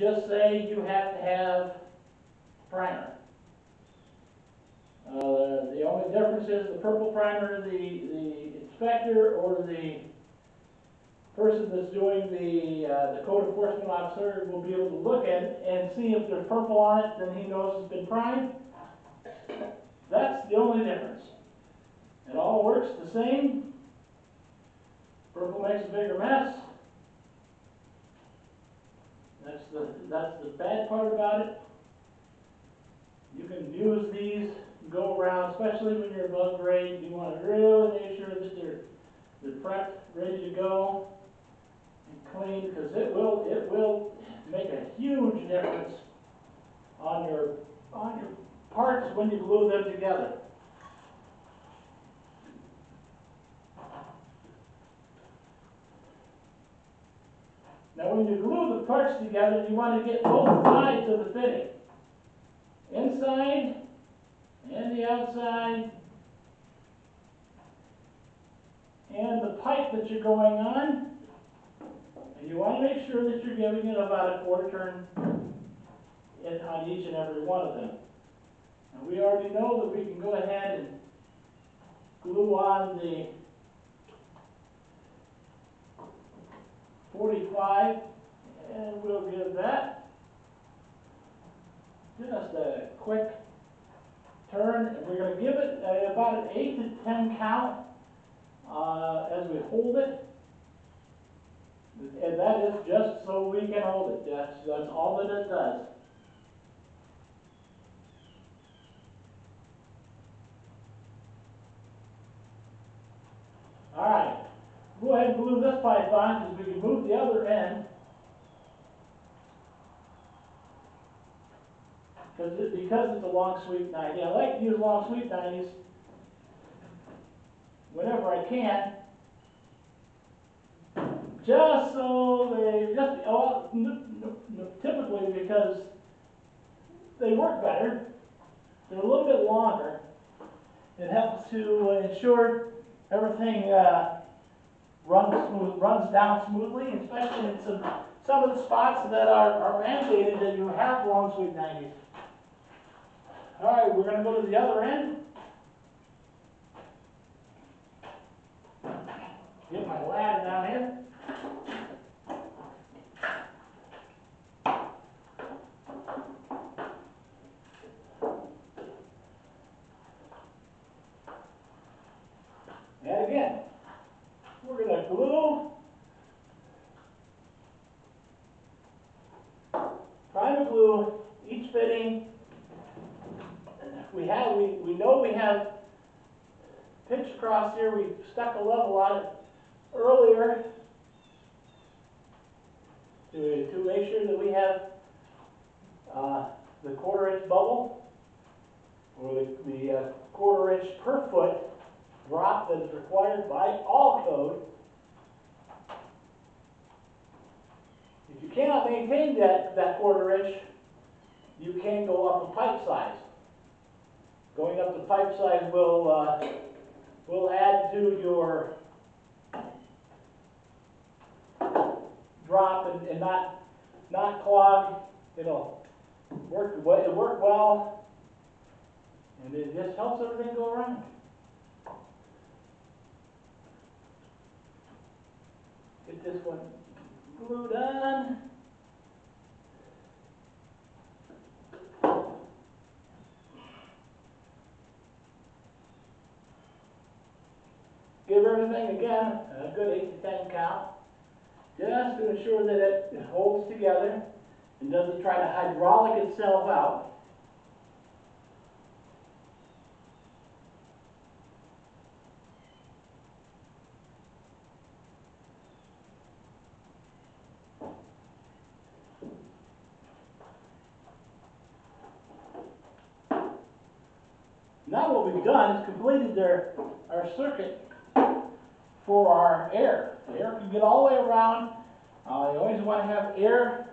just say you have to have primer. Uh, the only difference is the purple primer, the, the inspector or the person that's doing the, uh, the code enforcement officer will be able to look at it and see if there's purple on it, then he knows it's been primed. That's the only difference. It all works the same. Purple makes a bigger mess. That's the, that's the bad part about it. You can use these, go around, especially when you're above grade, you wanna really make sure that they're, they're prepped, ready to go, and clean, because it will, it will make a huge difference on your, on your parts when you glue them together. Now, when you glue the parts together, you want to get both sides of the fitting. Inside and the outside. And the pipe that you're going on. And you want to make sure that you're giving it about a quarter turn in on each and every one of them. And we already know that we can go ahead and glue on the 45, and we'll give that just a quick turn. And we're going to give it uh, about an 8 to 10 count uh, as we hold it. And that is just so we can hold it. That's, that's all that it does. All right. Go ahead and glue this pipe on because we can move the other end. Because because it's a long sweep 90. I like to use long sweep 90s whenever I can. Just so they, just, oh, typically because they work better. They're a little bit longer. It helps to ensure everything uh, runs smooth, runs down smoothly, especially in some, some of the spots that are, are mandated that you have long sweep 90s. All right, we're gonna go to the other end. Get my ladder down here. And again, we're gonna glue. Try to glue each fitting. We have, we, we know we have pitch across here, we stuck a level on it earlier to, to make sure that we have, uh, the quarter inch bubble, or the, the uh, quarter inch per foot drop that is required by all code. If you cannot maintain that, that quarter inch, you can go up a pipe size. Going up the pipe size will, uh, will add to your drop and, and not, not clog. It'll work, it'll work well, and it just helps everything go around. Get this one glued on. Give again a good eight to ten count, just to ensure that it holds together and doesn't try to hydraulic itself out. Now what we've done is completed their, our circuit for our air. The air can get all the way around. Uh, you always want to have air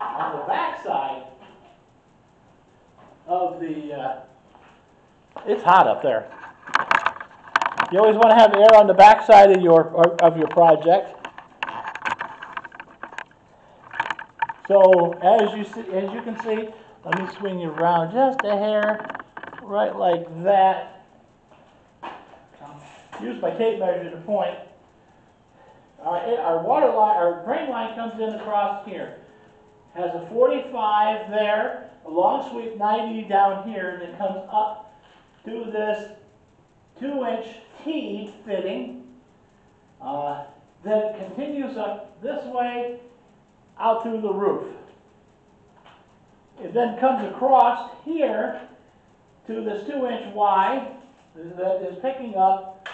on the backside of the, uh, it's hot up there. You always want to have air on the backside of your, of your project. So as you see, as you can see, let me swing you around just a hair, right like that. Use my tape measure to point. Our, our water line, our drain line comes in across here. Has a forty-five there, a long sweep ninety down here that comes up to this two-inch T fitting. Uh, then it continues up this way out through the roof. It then comes across here to this two-inch Y that is picking up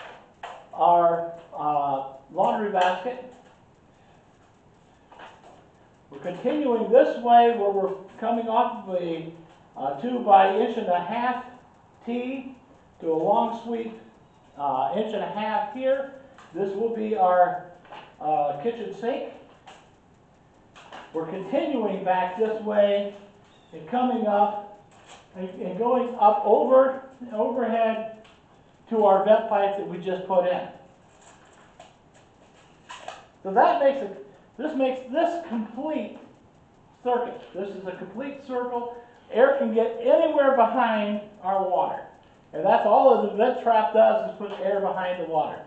our uh, laundry basket. We're continuing this way where we're coming off of a uh, two by inch and a half T to a long sweep uh, inch and a half here. This will be our uh, kitchen sink. We're continuing back this way and coming up and, and going up over overhead to our vent pipe that we just put in. So that makes it, this makes this complete circuit. This is a complete circle. Air can get anywhere behind our water. And that's all the vent trap does is put air behind the water.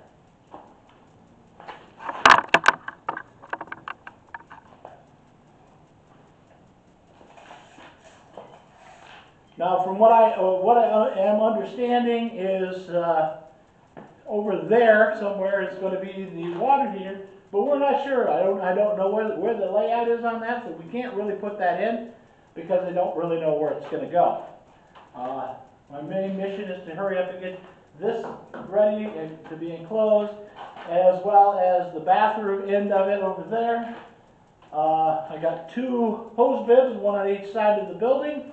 Now, from what I, uh, what I uh, am understanding is, uh, over there somewhere it's gonna be the water heater, but we're not sure. I don't, I don't know where, where the layout is on that, so we can't really put that in because I don't really know where it's gonna go. Uh, my main mission is to hurry up and get this ready and to be enclosed, as well as the bathroom end of it over there. Uh, I got two hose bibs, one on each side of the building.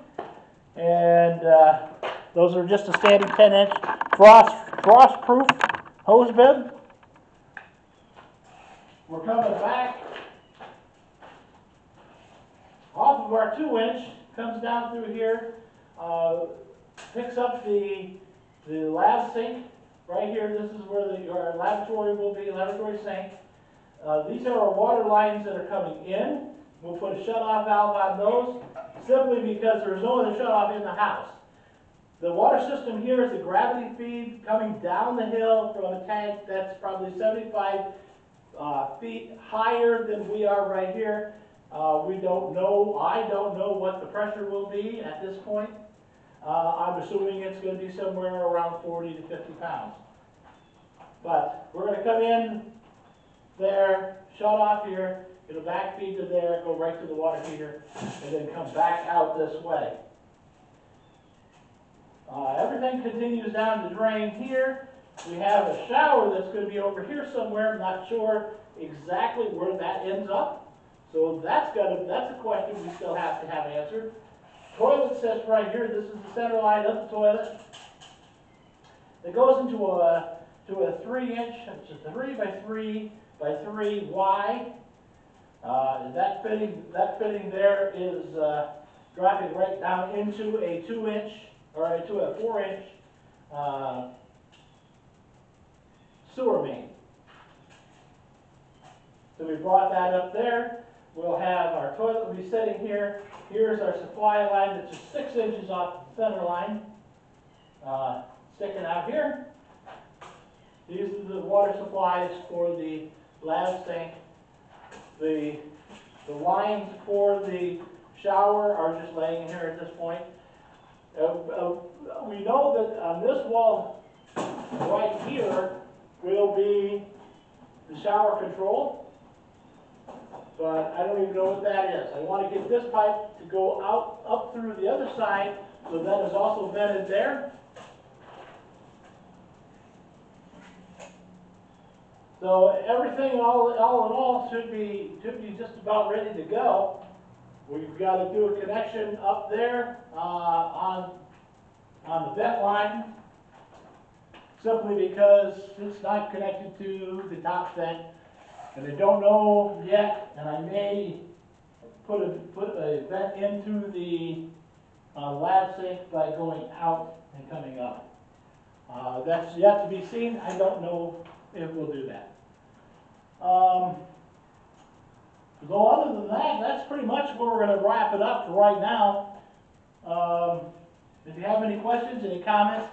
And uh, those are just a standard 10 inch frost, frost proof hose bib. We're coming back off of our 2 inch, comes down through here, uh, picks up the, the lab sink. Right here, this is where the, our laboratory will be, laboratory sink. Uh, these are our water lines that are coming in. We'll put a shut-off valve on those simply because there's no other shut-off in the house. The water system here is a gravity feed coming down the hill from a tank that's probably 75 uh, feet higher than we are right here. Uh, we don't know, I don't know what the pressure will be at this point. Uh, I'm assuming it's going to be somewhere around 40 to 50 pounds. But we're going to come in there, shut off here, it'll back feed to there, go right to the water heater, and then come back out this way. Uh, everything continues down the drain here. We have a shower that's going to be over here somewhere. I'm not sure exactly where that ends up. So that's got to, that's a question we still have to have answered. Toilet sits right here. This is the center line of the toilet. It goes into a to a three inch, it's a three by three by three Y. Uh, that fitting that fitting there is uh, dropping right down into a two inch or into a four inch uh, sewer main. So we brought that up there. We'll have our toilet sitting here. Here's our supply line that's just six inches off the center line, uh, sticking out here. These are the water supplies for the lab sink. The, the lines for the shower are just laying here at this point. Uh, uh, we know that on this wall right here will be the shower control, but I don't even know what that is. I want to get this pipe to go out, up through the other side, so that is also vented there. So everything, all, all in all, should be, should be just about ready to go. We've got to do a connection up there, uh, on, on the vent line, simply because it's not connected to the top vent. And I don't know yet, and I may put a, put a vent into the, uh, lab sink by going out and coming up. Uh, that's yet to be seen, I don't know if we'll do that. Um, So other than that, that's pretty much where we're gonna wrap it up for right now. Um, if you have any questions, any comments,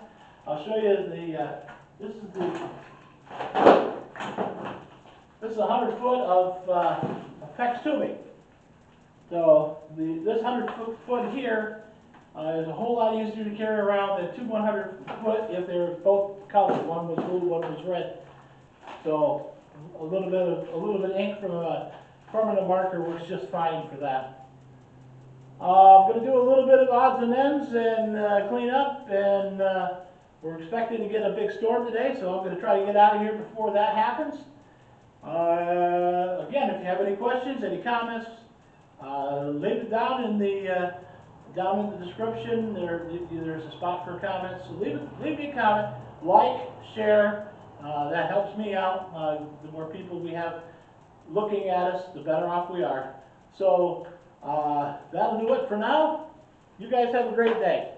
I'll show you the, uh, this is the, this is a hundred foot of, uh, PEX tubing. So the, this hundred foot, foot here, uh, is a whole lot easier to carry around than two one hundred foot if they're both colored, one was blue, one was red. So a little bit of, a little bit of ink from a permanent marker works just fine for that. Uh, I'm gonna do a little bit of odds and ends and, uh, clean up, and, uh, we're expecting to get a big storm today, so I'm gonna try to get out of here before that happens. Uh, again, if you have any questions, any comments, uh, leave it down in the, uh, down in the description, there, there's a spot for comments, so leave, leave me a comment, like, share, uh, that helps me out, uh, the more people we have looking at us, the better off we are. So, uh, that'll do it for now, you guys have a great day.